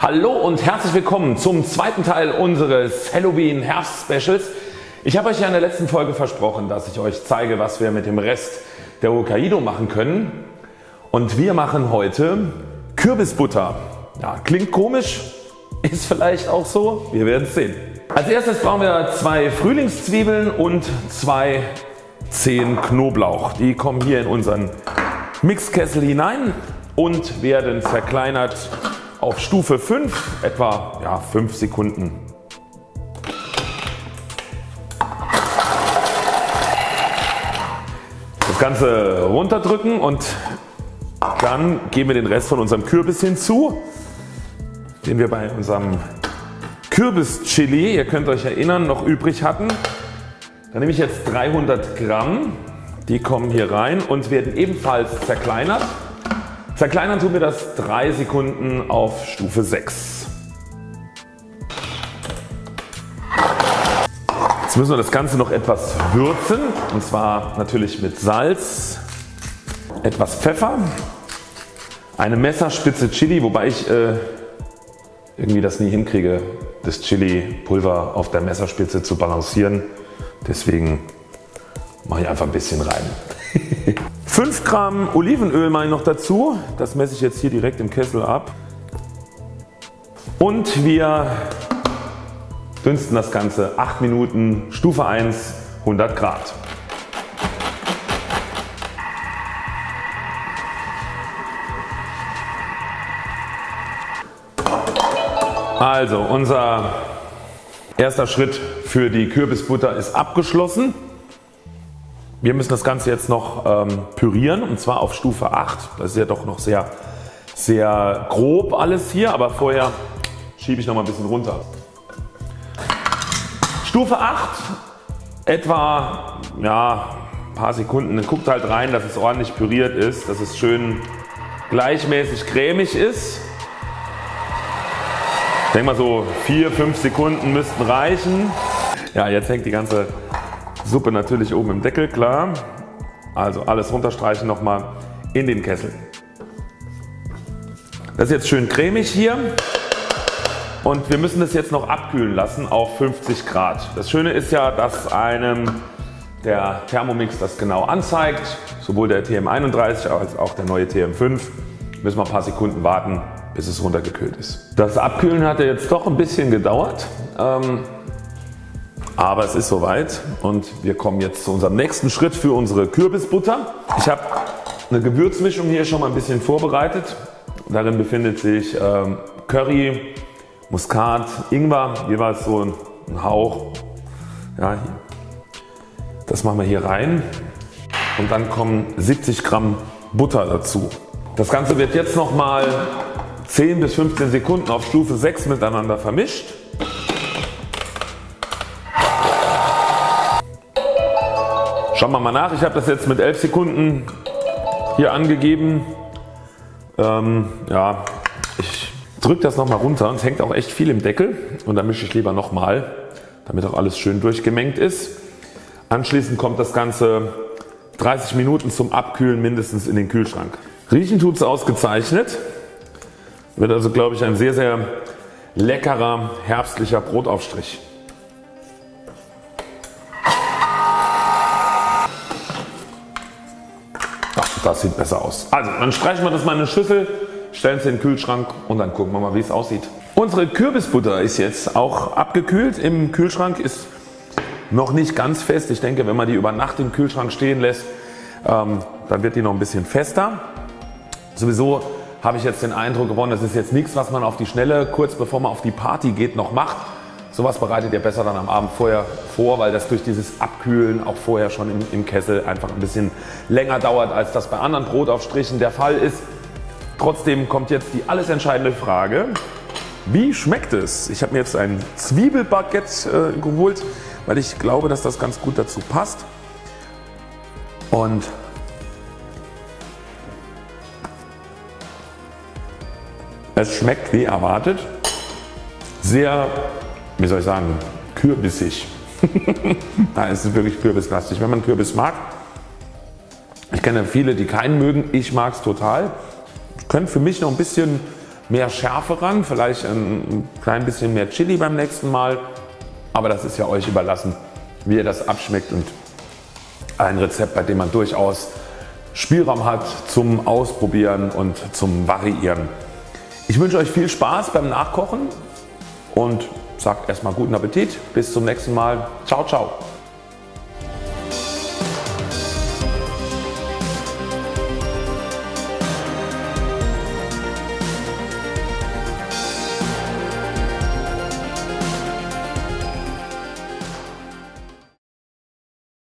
Hallo und herzlich willkommen zum zweiten Teil unseres Halloween Herbst Specials. Ich habe euch ja in der letzten Folge versprochen, dass ich euch zeige, was wir mit dem Rest der Hokkaido machen können. Und wir machen heute Kürbisbutter. Ja, klingt komisch, ist vielleicht auch so, wir werden es sehen. Als erstes brauchen wir zwei Frühlingszwiebeln und zwei Zehen Knoblauch. Die kommen hier in unseren Mixkessel hinein und werden zerkleinert auf Stufe 5 etwa ja, 5 Sekunden. Das Ganze runterdrücken und dann geben wir den Rest von unserem Kürbis hinzu, den wir bei unserem Kürbischili, ihr könnt euch erinnern, noch übrig hatten. Da nehme ich jetzt 300 Gramm, die kommen hier rein und werden ebenfalls zerkleinert. Zerkleinern tun wir das 3 Sekunden auf Stufe 6. Jetzt müssen wir das Ganze noch etwas würzen und zwar natürlich mit Salz, etwas Pfeffer, eine Messerspitze Chili, wobei ich äh, irgendwie das nie hinkriege, das Chili Pulver auf der Messerspitze zu balancieren. Deswegen mache ich einfach ein bisschen rein. 5 Gramm Olivenöl mache ich noch dazu. Das messe ich jetzt hier direkt im Kessel ab. Und wir dünsten das Ganze 8 Minuten Stufe 1 100 Grad. Also unser erster Schritt für die Kürbisbutter ist abgeschlossen. Wir müssen das Ganze jetzt noch ähm, pürieren und zwar auf Stufe 8. Das ist ja doch noch sehr, sehr grob alles hier, aber vorher schiebe ich noch mal ein bisschen runter. Stufe 8, etwa ja, ein paar Sekunden. Guckt halt rein, dass es ordentlich püriert ist, dass es schön gleichmäßig cremig ist. Ich denke mal so 4-5 Sekunden müssten reichen. Ja, jetzt hängt die ganze Suppe natürlich oben im Deckel, klar. Also alles runterstreichen nochmal in den Kessel. Das ist jetzt schön cremig hier und wir müssen das jetzt noch abkühlen lassen auf 50 Grad. Das Schöne ist ja, dass einem der Thermomix das genau anzeigt, sowohl der TM31 als auch der neue TM5. Müssen wir ein paar Sekunden warten, bis es runtergekühlt ist. Das Abkühlen hat jetzt doch ein bisschen gedauert. Ähm, aber es ist soweit und wir kommen jetzt zu unserem nächsten Schritt für unsere Kürbisbutter. Ich habe eine Gewürzmischung hier schon mal ein bisschen vorbereitet. Darin befindet sich ähm, Curry, Muskat, Ingwer, jeweils so ein Hauch. Ja, das machen wir hier rein und dann kommen 70 Gramm Butter dazu. Das Ganze wird jetzt nochmal 10 bis 15 Sekunden auf Stufe 6 miteinander vermischt. Schauen wir mal nach. Ich habe das jetzt mit 11 Sekunden hier angegeben. Ähm, ja, ich drücke das nochmal runter es hängt auch echt viel im Deckel und dann mische ich lieber nochmal, damit auch alles schön durchgemengt ist. Anschließend kommt das Ganze 30 Minuten zum Abkühlen mindestens in den Kühlschrank. Riechen tut es ausgezeichnet. Wird also glaube ich ein sehr sehr leckerer herbstlicher Brotaufstrich. Das sieht besser aus. Also dann streichen wir das mal in eine Schüssel, stellen es in den Kühlschrank und dann gucken wir mal wie es aussieht. Unsere Kürbisbutter ist jetzt auch abgekühlt im Kühlschrank, ist noch nicht ganz fest. Ich denke wenn man die über Nacht im Kühlschrank stehen lässt, ähm, dann wird die noch ein bisschen fester. Sowieso habe ich jetzt den Eindruck gewonnen, das ist jetzt nichts was man auf die Schnelle kurz bevor man auf die Party geht noch macht. Sowas bereitet ihr besser dann am Abend vorher vor, weil das durch dieses Abkühlen auch vorher schon im, im Kessel einfach ein bisschen länger dauert, als das bei anderen Brotaufstrichen der Fall ist. Trotzdem kommt jetzt die alles entscheidende Frage. Wie schmeckt es? Ich habe mir jetzt ein Zwiebelbaguette äh, geholt, weil ich glaube, dass das ganz gut dazu passt. Und es schmeckt wie erwartet. Sehr wie soll ich sagen, kürbissig. da ist es wirklich kürbislastig. Wenn man Kürbis mag, ich kenne viele, die keinen mögen, ich mag es total. Könnte für mich noch ein bisschen mehr Schärfe ran, vielleicht ein klein bisschen mehr Chili beim nächsten Mal. Aber das ist ja euch überlassen, wie ihr das abschmeckt und ein Rezept, bei dem man durchaus Spielraum hat zum Ausprobieren und zum Variieren. Ich wünsche euch viel Spaß beim Nachkochen und sagt erstmal guten Appetit. Bis zum nächsten Mal. Ciao, ciao.